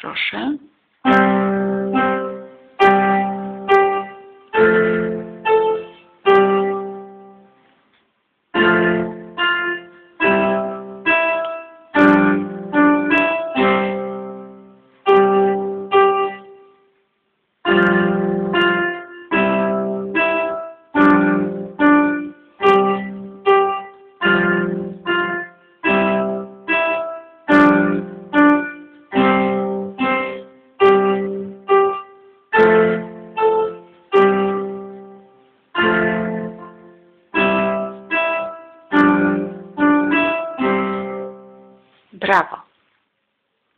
Proszę. Brawo.